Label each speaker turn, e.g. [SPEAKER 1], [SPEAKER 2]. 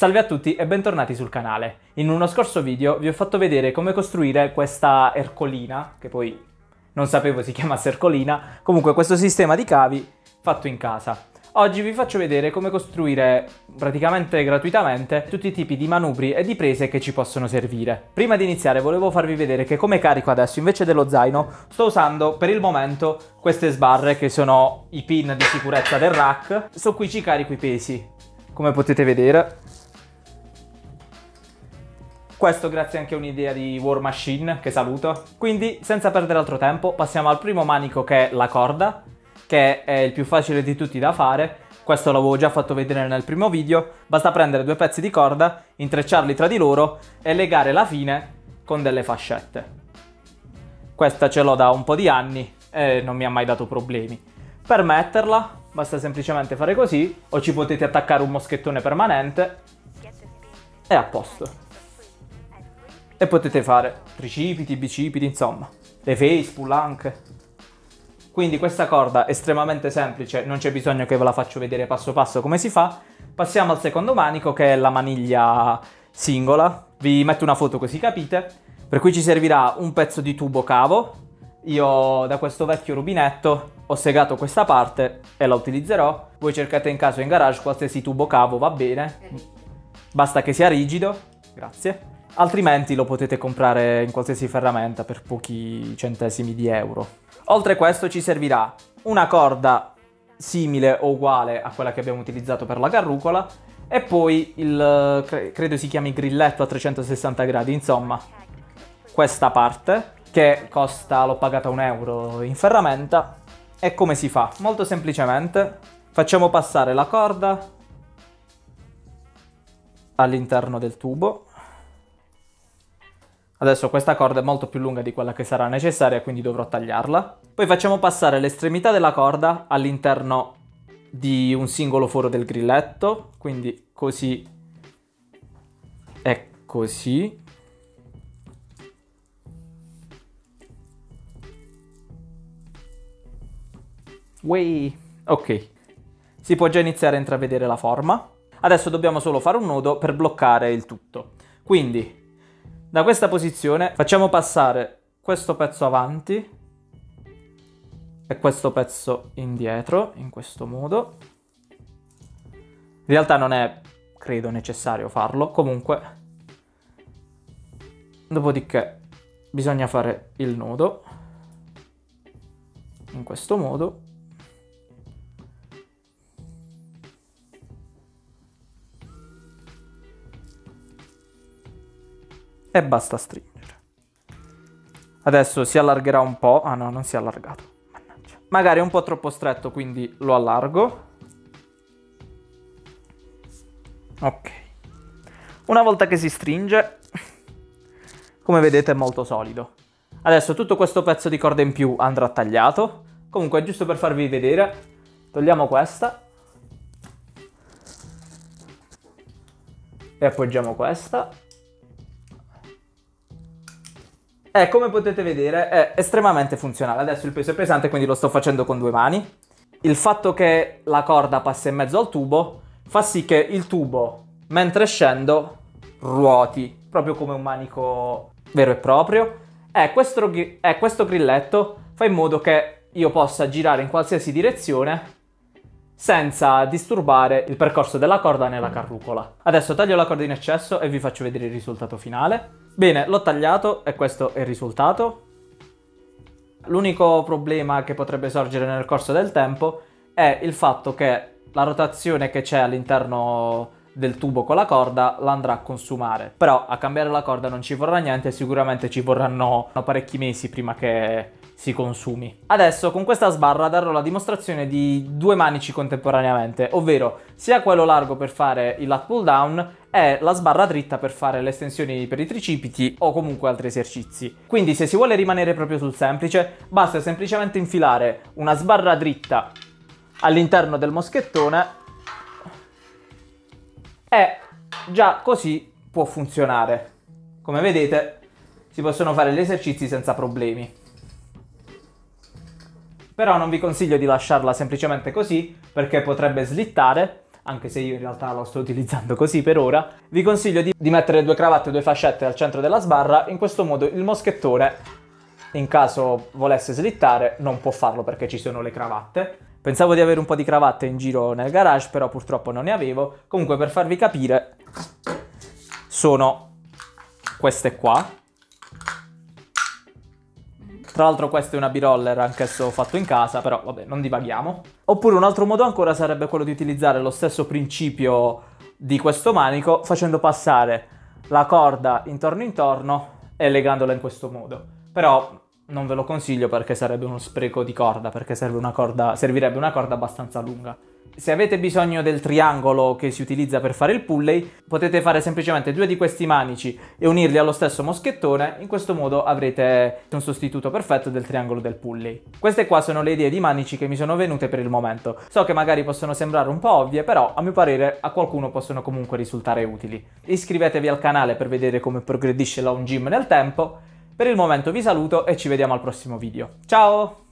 [SPEAKER 1] Salve a tutti e bentornati sul canale. In uno scorso video vi ho fatto vedere come costruire questa ercolina, che poi non sapevo si chiamasse ercolina, comunque questo sistema di cavi fatto in casa. Oggi vi faccio vedere come costruire praticamente gratuitamente tutti i tipi di manubri e di prese che ci possono servire. Prima di iniziare volevo farvi vedere che come carico adesso invece dello zaino sto usando per il momento queste sbarre che sono i pin di sicurezza del rack su cui ci carico i pesi. Come potete vedere questo grazie anche a un'idea di War Machine, che saluto. Quindi, senza perdere altro tempo, passiamo al primo manico che è la corda che è il più facile di tutti da fare. Questo l'avevo già fatto vedere nel primo video. Basta prendere due pezzi di corda, intrecciarli tra di loro e legare la fine con delle fascette. Questa ce l'ho da un po' di anni e non mi ha mai dato problemi. Per metterla basta semplicemente fare così o ci potete attaccare un moschettone permanente e a posto. E potete fare tricipiti, bicipiti, insomma, le face, pull anche. Quindi questa corda è estremamente semplice, non c'è bisogno che ve la faccio vedere passo passo come si fa. Passiamo al secondo manico che è la maniglia singola. Vi metto una foto così capite. Per cui ci servirà un pezzo di tubo cavo. Io da questo vecchio rubinetto ho segato questa parte e la utilizzerò. Voi cercate in caso in garage qualsiasi tubo cavo va bene. Basta che sia rigido. Grazie. Altrimenti lo potete comprare in qualsiasi ferramenta per pochi centesimi di euro. Oltre a questo ci servirà una corda simile o uguale a quella che abbiamo utilizzato per la carrucola e poi il, credo si chiami grilletto a 360 gradi, insomma, questa parte che costa, l'ho pagata un euro in ferramenta. E come si fa? Molto semplicemente facciamo passare la corda all'interno del tubo Adesso questa corda è molto più lunga di quella che sarà necessaria, quindi dovrò tagliarla. Poi facciamo passare l'estremità della corda all'interno di un singolo foro del grilletto, quindi così e così. Way. Ok. Si può già iniziare a intravedere la forma. Adesso dobbiamo solo fare un nodo per bloccare il tutto. Quindi da questa posizione facciamo passare questo pezzo avanti e questo pezzo indietro, in questo modo. In realtà non è, credo, necessario farlo, comunque. Dopodiché bisogna fare il nodo in questo modo e basta stringere. Adesso si allargherà un po'. Ah no, non si è allargato. Mannaggia. Magari è un po' troppo stretto, quindi lo allargo. Ok. Una volta che si stringe, come vedete è molto solido. Adesso tutto questo pezzo di corda in più andrà tagliato. Comunque, giusto per farvi vedere, togliamo questa. E appoggiamo questa. E come potete vedere è estremamente funzionale. Adesso il peso è pesante, quindi lo sto facendo con due mani. Il fatto che la corda passi in mezzo al tubo fa sì che il tubo, mentre scendo, ruoti, proprio come un manico vero e proprio. E questo, e questo grilletto fa in modo che io possa girare in qualsiasi direzione senza disturbare il percorso della corda nella carrucola. Adesso taglio la corda in eccesso e vi faccio vedere il risultato finale. Bene, l'ho tagliato e questo è il risultato. L'unico problema che potrebbe sorgere nel corso del tempo è il fatto che la rotazione che c'è all'interno del tubo con la corda la andrà a consumare. Però a cambiare la corda non ci vorrà niente, sicuramente ci vorranno parecchi mesi prima che si consumi. Adesso con questa sbarra darò la dimostrazione di due manici contemporaneamente, ovvero sia quello largo per fare il lat pull down e la sbarra dritta per fare le estensioni per i tricipiti o comunque altri esercizi. Quindi se si vuole rimanere proprio sul semplice, basta semplicemente infilare una sbarra dritta all'interno del moschettone e già così può funzionare. Come vedete si possono fare gli esercizi senza problemi. Però non vi consiglio di lasciarla semplicemente così perché potrebbe slittare anche se io in realtà lo sto utilizzando così per ora, vi consiglio di, di mettere due cravatte e due fascette al centro della sbarra, in questo modo il moschettone, in caso volesse slittare, non può farlo perché ci sono le cravatte. Pensavo di avere un po' di cravatte in giro nel garage, però purtroppo non ne avevo. Comunque per farvi capire, sono queste qua. Tra l'altro questo è una B-roller, anch'esso fatto in casa, però vabbè, non divaghiamo. Oppure un altro modo ancora sarebbe quello di utilizzare lo stesso principio di questo manico facendo passare la corda intorno intorno e legandola in questo modo. Però non ve lo consiglio perché sarebbe uno spreco di corda, perché una corda, servirebbe una corda abbastanza lunga. Se avete bisogno del triangolo che si utilizza per fare il pulley, potete fare semplicemente due di questi manici e unirli allo stesso moschettone, in questo modo avrete un sostituto perfetto del triangolo del pulley. Queste qua sono le idee di manici che mi sono venute per il momento. So che magari possono sembrare un po' ovvie, però a mio parere a qualcuno possono comunque risultare utili. Iscrivetevi al canale per vedere come progredisce la Home Gym nel tempo per il momento vi saluto e ci vediamo al prossimo video. Ciao!